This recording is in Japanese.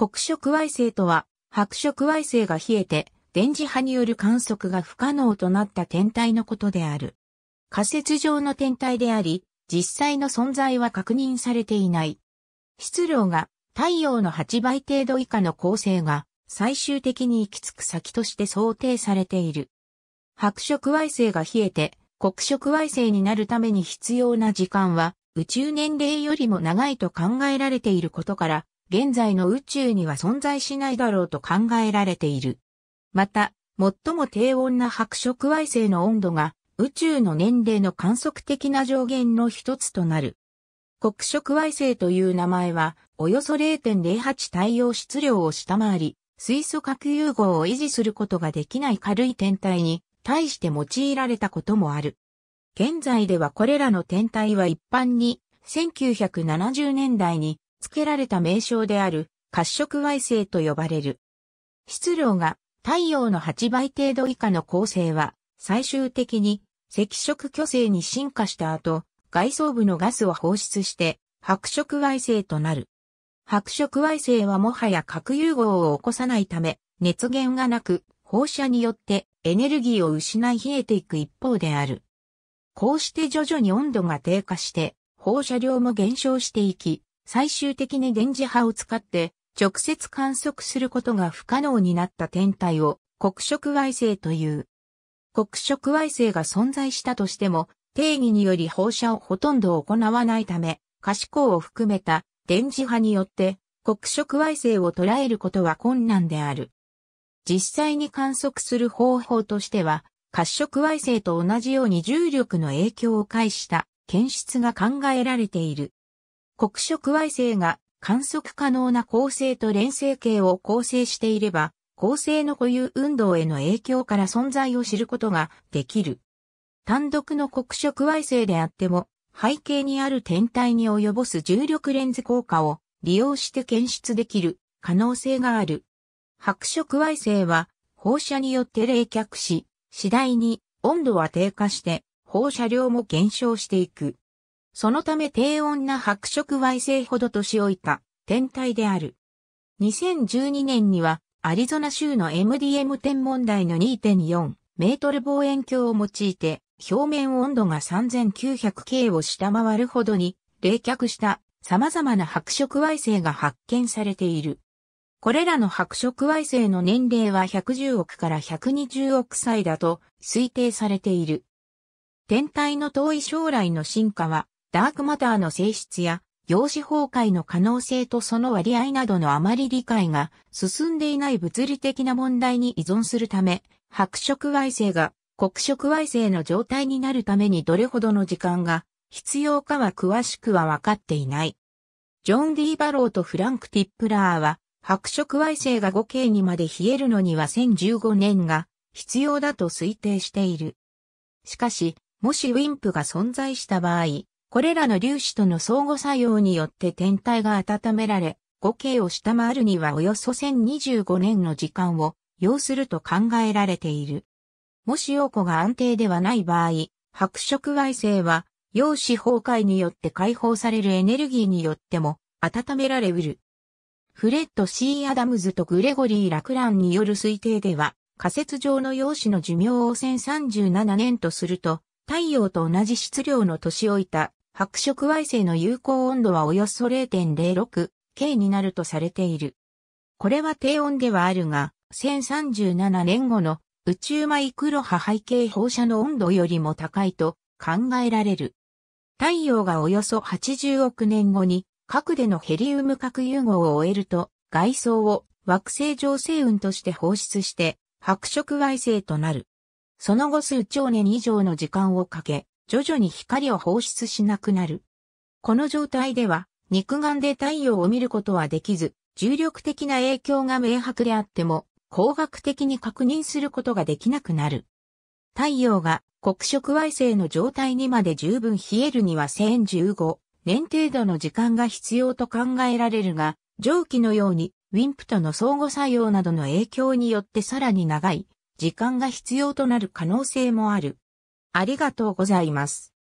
黒色矮星とは、白色矮星が冷えて、電磁波による観測が不可能となった天体のことである。仮説上の天体であり、実際の存在は確認されていない。質量が太陽の8倍程度以下の恒星が最終的に行き着く先として想定されている。白色矮星が冷えて黒色矮星になるために必要な時間は宇宙年齢よりも長いと考えられていることから、現在の宇宙には存在しないだろうと考えられている。また、最も低温な白色矮星の温度が宇宙の年齢の観測的な上限の一つとなる。黒色矮星という名前は、およそ0.08太陽質量を下回り、水素核融合を維持することができない軽い天体に対して用いられたこともある。現在ではこれらの天体は一般に1970年代に付けられた名称である褐色矮星と呼ばれる。質量が太陽の8倍程度以下の恒星は最終的に赤色巨星に進化した後、外装部のガスを放出して白色矮星となる。白色矮星はもはや核融合を起こさないため、熱源がなく、放射によってエネルギーを失い冷えていく一方である。こうして徐々に温度が低下して、放射量も減少していき、最終的に電磁波を使って直接観測することが不可能になった天体を黒色矮星という。黒色矮星が存在したとしても、定義により放射をほとんど行わないため、可視光を含めた電磁波によって黒色矮星を捉えることは困難である。実際に観測する方法としては、褐色矮星と同じように重力の影響を介した検出が考えられている。黒色矮星が観測可能な恒星と連星系を構成していれば、恒星の固有運動への影響から存在を知ることができる。単独の黒色矮星であっても、背景にある天体に及ぼす重力レンズ効果を利用して検出できる可能性がある。白色矮星は放射によって冷却し、次第に温度は低下して放射量も減少していく。そのため低温な白色矮星ほど年老いた天体である。2012年にはアリゾナ州の MDM 天文台の2.4メートル望遠鏡を用いて表面温度が 3900K を下回るほどに冷却した様々な白色矮星が発見されている。これらの白色矮星の年齢は110億から120億歳だと推定されている。天体の遠い将来の進化はダークマターの性質や陽子崩壊の可能性とその割合などのあまり理解が進んでいない物理的な問題に依存するため、白色矮星が黒色矮星の状態になるためにどれほどの時間が必要かは詳しくは分かっていない。ジョン・ディー・バローとフランク・ティップラーは白色矮星が 5K にまで冷えるのには1015年が必要だと推定している。しかし、もしウィンプが存在した場合、これらの粒子との相互作用によって天体が温められ、5K を下回るにはおよそ1025年の時間を要すると考えられている。もし陽子が安定ではない場合、白色矮星は陽子崩壊によって解放されるエネルギーによっても温められうる。フレッド・シー・アダムズとグレゴリー・ラクランによる推定では、仮説上の陽子の寿命を1037年とすると、太陽と同じ質量の年老いた白色矮星の有効温度はおよそ 0.06K になるとされている。これは低温ではあるが、1037年後の宇宙マイクロ波背景放射の温度よりも高いと考えられる。太陽がおよそ80億年後に核でのヘリウム核融合を終えると外装を惑星上星雲として放出して白色矮星となる。その後数兆年以上の時間をかけ、徐々に光を放出しなくなる。この状態では、肉眼で太陽を見ることはできず、重力的な影響が明白であっても、工学的に確認することができなくなる。太陽が黒色矮星の状態にまで十分冷えるには1015年程度の時間が必要と考えられるが、蒸気のようにウィンプとの相互作用などの影響によってさらに長い時間が必要となる可能性もある。ありがとうございます。